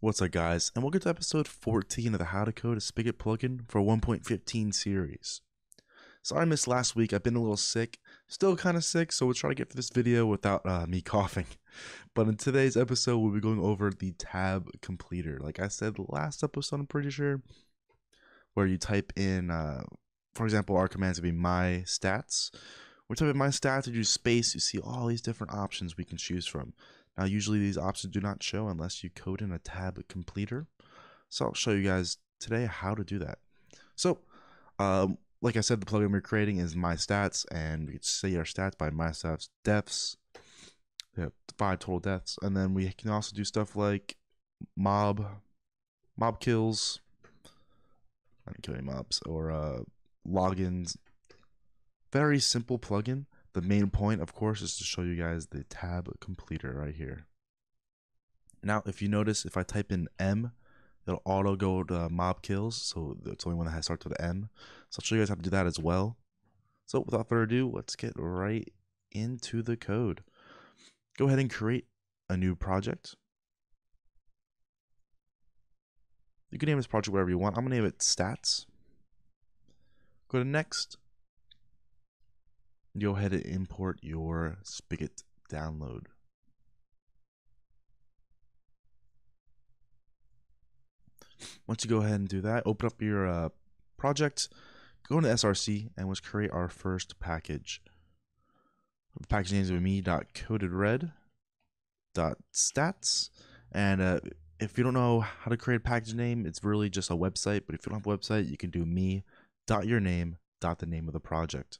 What's up guys, and welcome to episode 14 of the How to Code a Spigot plugin for 1.15 series. Sorry I missed last week, I've been a little sick, still kind of sick, so we'll try to get through this video without uh, me coughing. But in today's episode, we'll be going over the tab completer. Like I said last episode, I'm pretty sure, where you type in, uh, for example, our commands would be my stats. We type in my stats, you use space, you see all these different options we can choose from. Now, usually these options do not show unless you code in a tab completer. So I'll show you guys today how to do that. So, um, like I said, the plugin we're creating is my stats, and we can say our stats by my stats deaths. Five total deaths, and then we can also do stuff like mob, mob kills. I didn't kill any mobs or uh, logins. Very simple plugin the main point, of course, is to show you guys the tab completer right here. Now, if you notice, if I type in M, it'll auto go to mob kills. So it's only one that has starts with M. So I'll show you guys how to do that as well. So without further ado, let's get right into the code. Go ahead and create a new project. You can name this project whatever you want. I'm going to name it stats. Go to next go ahead and import your Spigot download. Once you go ahead and do that, open up your uh, project, go into SRC, and let's create our first package. The package name is me.codedred.stats. And uh, if you don't know how to create a package name, it's really just a website. But if you don't have a website, you can do me.yourname.the name of the project.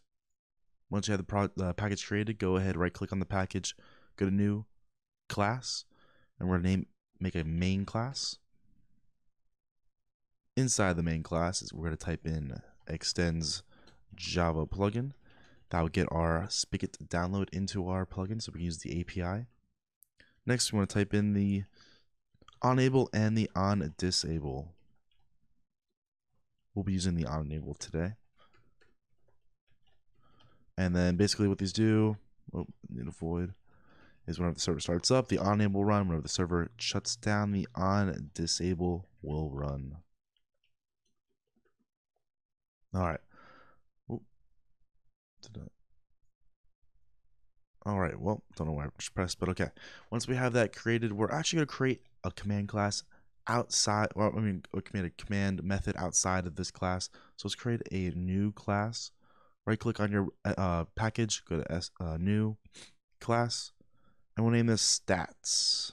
Once you have the pro- uh, package created, go ahead, right click on the package, go to new class, and we're gonna name make a main class. Inside the main class is we're gonna type in extends Java plugin. That will get our Spigot download into our plugin, so we can use the API. Next, we want to type in the enable and the on disable. We'll be using the on enable today. And then basically what these do, oh, need a void, is whenever the server starts up, the on will run. Whenever the server shuts down, the on disable will run. All right. All right. Well, don't know why I just pressed, but okay. Once we have that created, we're actually going to create a command class outside, or I mean, a command method outside of this class. So let's create a new class right click on your uh, package, go to S, uh, new class, and we'll name this stats.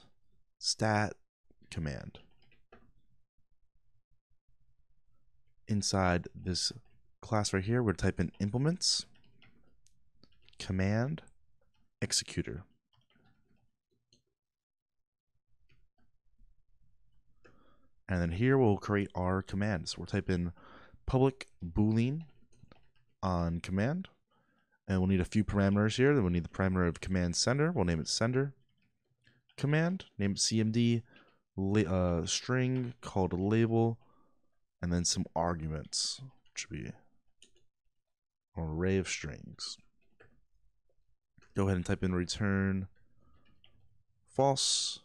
Stat command. Inside this class right here, we're type in implements, command, executor. And then here we'll create our commands. We'll type in public boolean on command. And we'll need a few parameters here. Then we'll need the parameter of command sender. We'll name it sender. Command, name it CMD, uh, string called label, and then some arguments, which would be an array of strings. Go ahead and type in return false,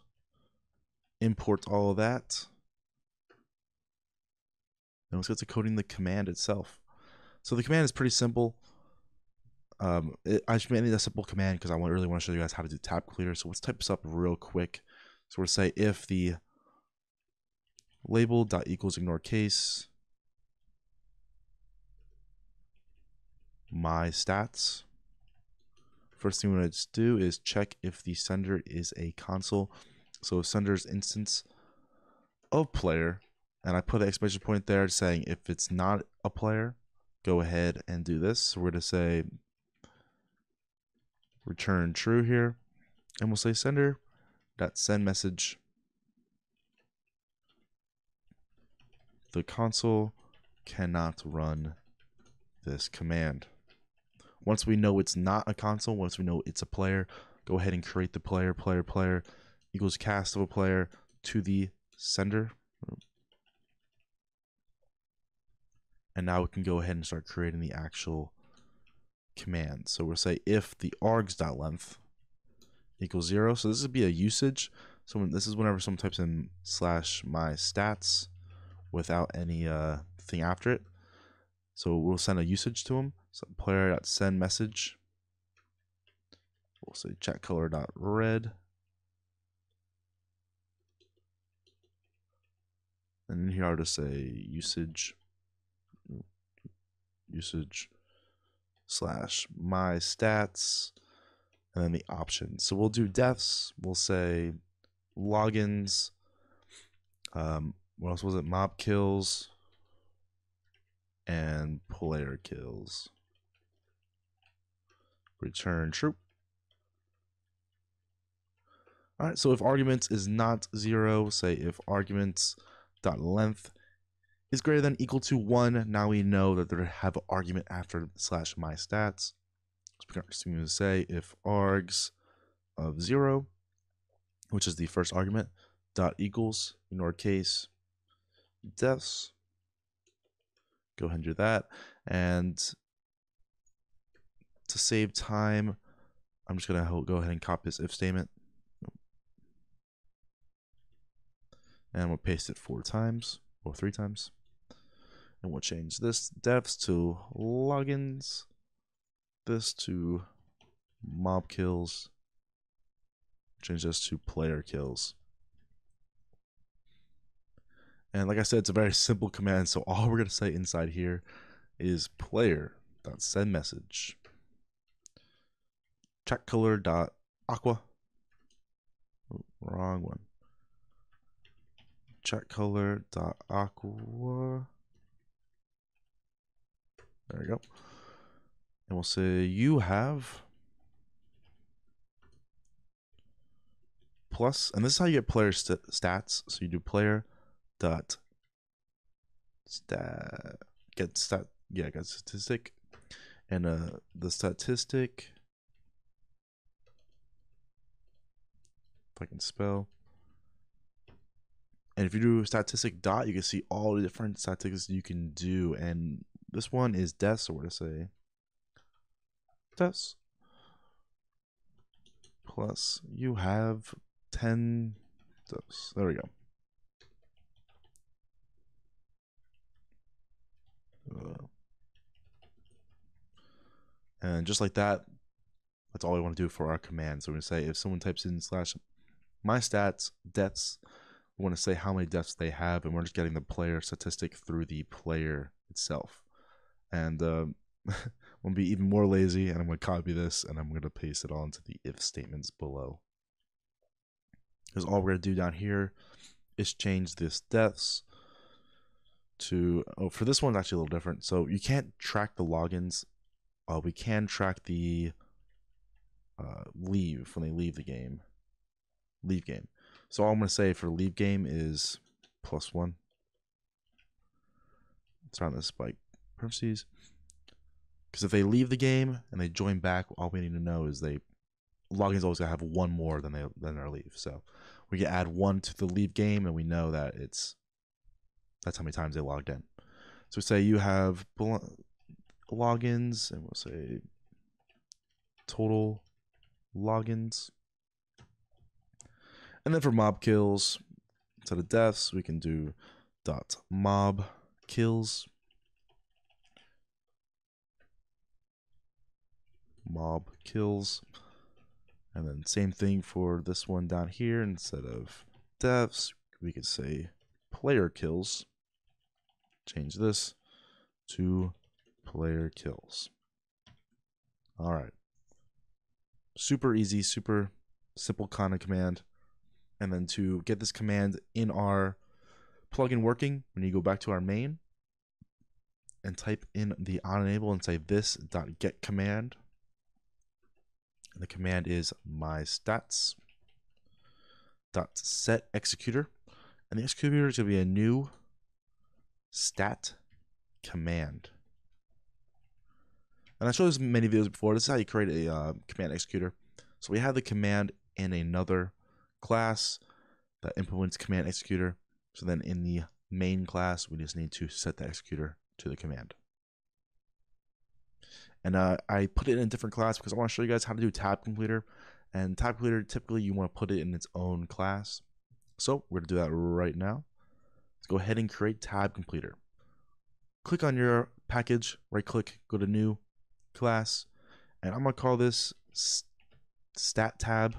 import all of that. Then let's get to coding the command itself. So the command is pretty simple. Um, it, I just made a simple command because I want, really want to show you guys how to do tab clear. So let's type this up real quick. So we're to say if the label dot equals ignore case my stats. First thing we're going to do is check if the sender is a console. So sender's instance of player, and I put an exclamation point there saying if it's not a player, go ahead and do this. So we're going to say return true here. And we'll say sender dot send message. The console cannot run this command. Once we know it's not a console, once we know it's a player, go ahead and create the player, player, player equals cast of a player to the sender. And now we can go ahead and start creating the actual command. So we'll say if the args.length equals zero. So this would be a usage. So this is whenever someone types in slash my stats without any uh, thing after it. So we'll send a usage to them. So player send message. We'll say chat color red. And here I'll just say usage usage slash my stats and then the options. So we'll do deaths. We'll say logins. Um, what else was it? Mob kills and player kills. Return true. All right, so if arguments is not zero, say if arguments dot length is greater than equal to one, now we know that they have argument after slash my stats. So we're going to say if args of zero, which is the first argument, dot equals, in our case, deaths. Go ahead and do that. And to save time, I'm just going to go ahead and copy this if statement. And we'll paste it four times or three times. And we'll change this deaths to logins, this to mob kills, change this to player kills. And like I said, it's a very simple command. So all we're going to say inside here is player dot send message chat color dot aqua oh, wrong one chat color dot aqua there we go. And we'll say you have plus and this is how you get player st stats. So you do player dot stat get stat yeah get statistic. And uh the statistic if I can spell. And if you do statistic dot you can see all the different statistics you can do. And this one is deaths so what say deaths plus you have 10 deaths there we go and just like that, that's all we want to do for our command. So we're going to say if someone types in slash my stats, deaths, we want to say how many deaths they have, and we're just getting the player statistic through the player itself. And um, I'm to be even more lazy, and I'm to copy this, and I'm to paste it all into the if statements below. Because all we're to do down here is change this deaths to oh for this one's actually a little different. So you can't track the logins. Uh, we can track the uh, leave when they leave the game. Leave game. So all i'm to say for leave game is plus one. Let's run this by parentheses because if they leave the game and they join back all we need to know is they logins always gonna have one more than they than their leave so we can add one to the leave game and we know that it's that's how many times they logged in. So we say you have logins, and we'll say total logins. And then for mob kills, instead of deaths, we can do dot mob kills. Mob kills. And then same thing for this one down here. Instead of deaths, we could say player kills. Change this to player kills. All right. Super easy, super simple kind of command. And then to get this command in our plugin working, when you go back to our main and type in the on enable and say this dot get command. And the command is my stats dot set executor. And the executor is going to be a new stat command. And I showed this many videos before. This is how you create a uh, command executor. So we have the command in another class that implements command executor. So then in the main class, we just need to set the executor to the command. And uh, I put it in a different class because I want to show you guys how to do tab completer And tab completer, typically you want to put it in its own class. So we're going to do that right now. Let's go ahead and create tab completer. Click on your package, right click, go to new class, and I'm going to call this stat tab.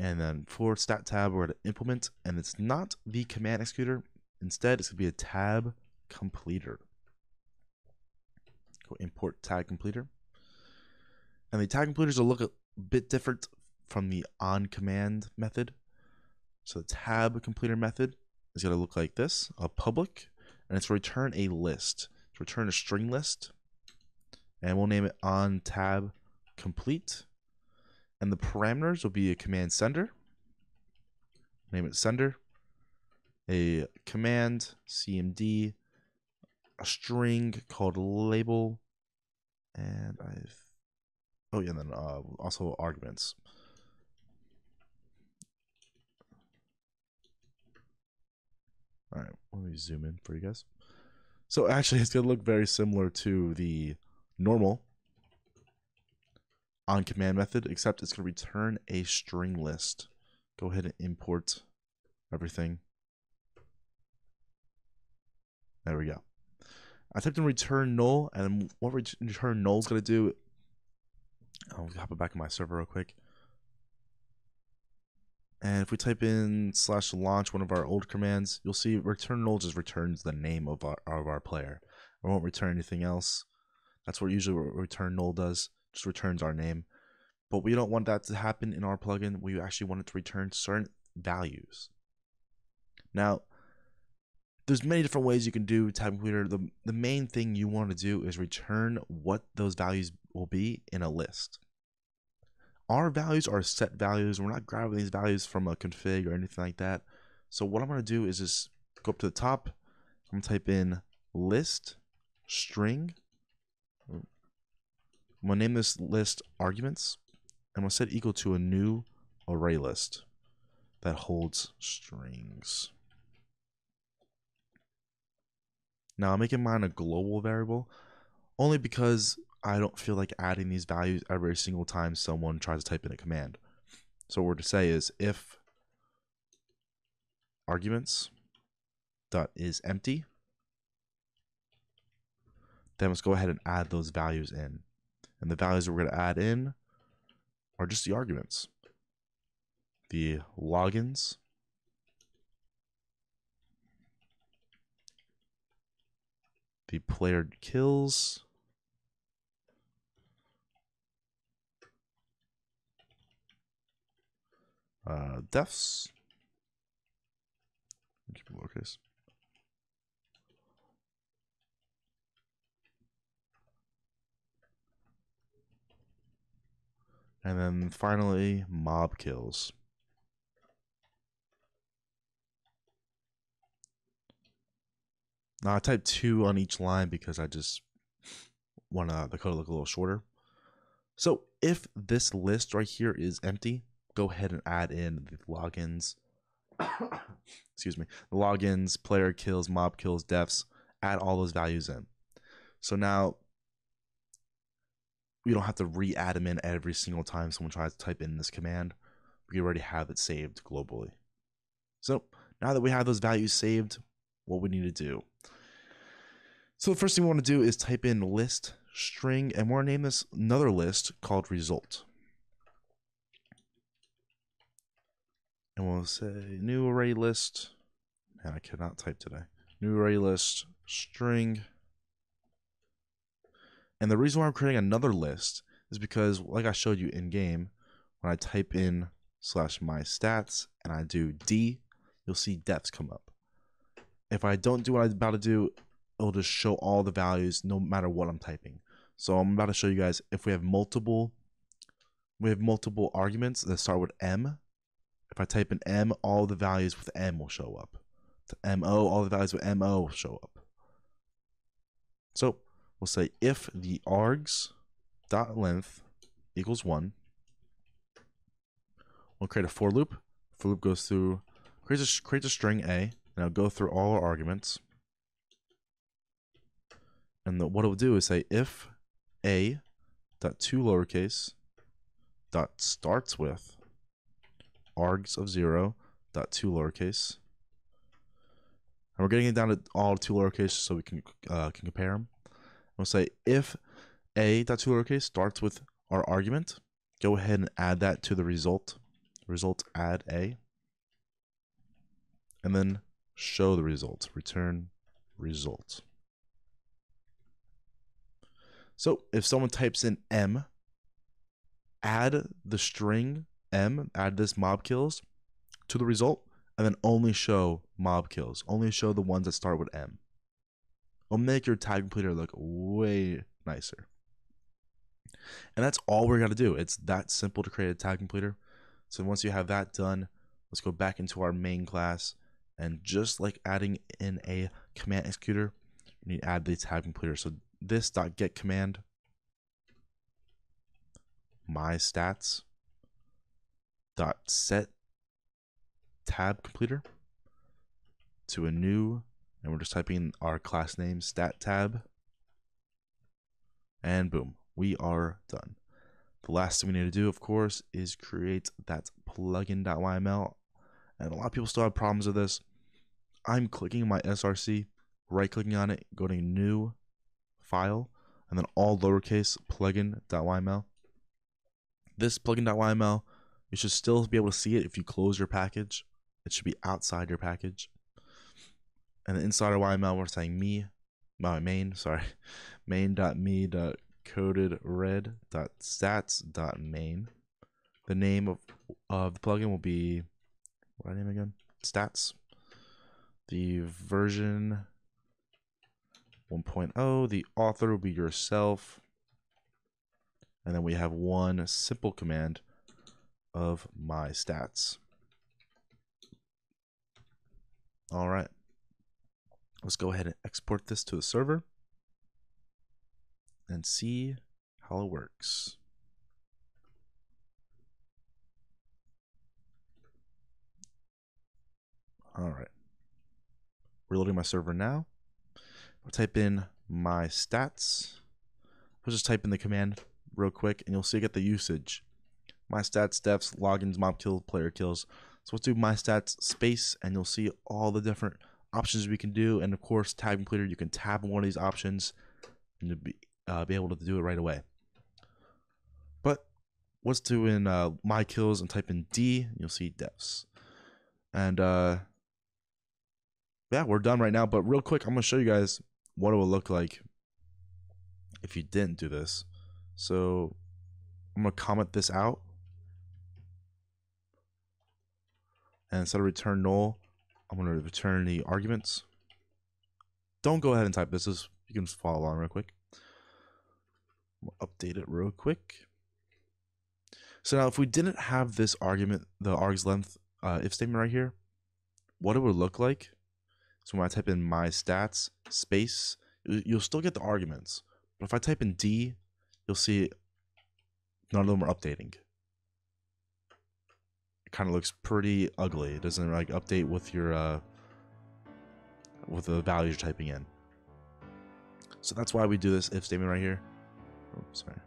And then for stat tab, we're going to implement, and it's not the command executor. Instead, it's going to be a tab completer. Import tab completer. And the tab completers will look a bit different from the on command method. So the tab completer method is going to look like this, a public, and it's return a list. It's return a string list, and we'll name it on tab complete. And the parameters will be a command sender, name it sender, a command cmd, a string called label, and I've oh yeah, and then uh, also arguments. All right, let me zoom in for you guys. So actually, it's gonna look very similar to the normal on command method, except it's gonna return a string list. Go ahead and import everything. There we go. I typed in return null, and what return null is gonna do. I'll hop it back in my server real quick. And if we type in slash launch one of our old commands, you'll see return null just returns the name of our, of our player. It won't return anything else. That's what usually return null does, just returns our name. But we don't want that to happen in our plugin. We actually want it to return certain values. Now, there's many different ways you can do tab completer. The, the main thing you want to do is return what those values will be in a list our values are set values. We're not grabbing these values from a config or anything like that. So what I'm going to do is just go up to the top. I'm going to type in list string. I'm going to name this list arguments. And I'm going to set equal to a new array list that holds strings. Now I'm making mine a global variable only because I don't feel like adding these values every single time someone tries to type in a command. So what we're to say is if arguments dot is empty, then let's go ahead and add those values in. And the values we're going to add in are just the arguments. The logins, the player kills, Uh, deaths. Lowercase. And then finally, mob kills. Now I type two on each line because I just want the code to look a little shorter. So if this list right here is empty, go ahead and add in the logins. excuse me, the logins, player kills, mob kills, deaths. Add all those values in. So now we don't have to re-add them in every single time someone tries to type in this command. We already have it saved globally. So now that we have those values saved, what we need to do. So the first thing we want to do is type in list string, and we're going to name this another list called result. and we'll say new array list. Man, I cannot type today. New array list string. And the reason why I'm creating another list is because, like I showed you in game, when I type in slash my stats and I do D, you'll see deaths come up. If I don't do what I'm about to do, it'll just show all the values no matter what I'm typing. So I'm about to show you guys if we have multiple we have multiple arguments that start with M if I type in M, all the values with M will show up. To MO, all the values with MO will show up. So we'll say if the args dot length equals one, we'll create a for loop. For loop goes through creates a, creates a string A, and it'll go through all our arguments. And the, what it'll do is say if A dot to lowercase dot starts with args of zero dot to lowercase. And we're getting it down to all to lowercase so we can uh, can compare them. We'll say if a dot to lowercase starts with our argument, go ahead and add that to the result. Result add a. And then show the result. Return result. So if someone types in M, add the string M, add this mob kills to the result, and then only show mob kills. Only show the ones that start with M. It'll make your tab completer look way nicer. And that's all we're going to do. It's that simple to create a tab completer. So once you have that done, let's go back into our main class. And just like adding in a command executor, you need to add the tab completer. So this dot get command. My stats dot set tab completer to a new and we're just typing our class name stat tab. And boom we are done. The last thing we need to do of course is create that plugin.yml and a lot of people still have problems with this. I'm clicking my src right clicking on it go to new file and then all lowercase plugin.yml. This plugin.yml, you should still be able to see it if you close your package. It should be outside your package. And then inside of YML, we're saying me, my main, sorry, main.me.codedred.stats.main. The name of, of the plugin will be, what name again? Stats. The version 1.0, the author will be yourself. And then we have one simple command of my stats. All right. Let's go ahead and export this to the server and see how it works. All right. Reloading my server now. I'll type in my stats. I'll just type in the command real quick and you'll see I get the usage. My stats, deaths, logins, mob kills, player kills. So let's do my stats space and you'll see all the different options we can do. And of course, tab completer, you can tab on one of these options and you'll be, uh, be able to do it right away. But let's do in uh, my kills and type in D, you'll see deaths. And uh, yeah, we're done right now. But real quick, I'm going to show you guys what it would look like if you didn't do this. So I'm going to comment this out. And instead of return null, I'm going to return the arguments. Don't go ahead and type this. this you can just follow along real quick. update it real quick. So now if we didn't have this argument, the args length uh, if statement right here, what it would look like so when I type in my stats space, you'll still get the arguments. But if I type in D, you'll see none of them are updating. It kind of looks pretty ugly. It doesn't like update with your uh, with the values you're typing in. So that's why we do this if statement right here. Oh, sorry.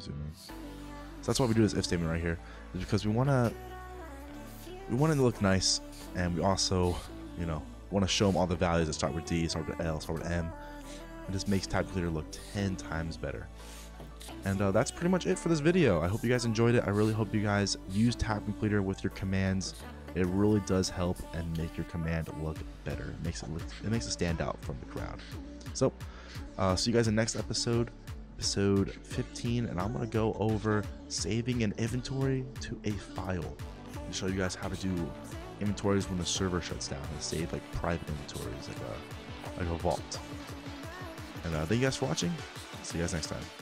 So that's why we do this if statement right here, is because we want to we want it to look nice, and we also you know, want to show them all the values that start with D, start with L, start with M. It just makes Tab Completer look 10 times better. And uh, that's pretty much it for this video. I hope you guys enjoyed it. I really hope you guys use Tab Completer with your commands. It really does help and make your command look better. It makes it look, it makes it stand out from the crowd. So, uh, see you guys in the next episode, episode 15, and I'm gonna go over saving an inventory to a file and show you guys how to do inventories when the server shuts down and save like private inventories, like a like a vault. And uh, thank you guys for watching. See you guys next time.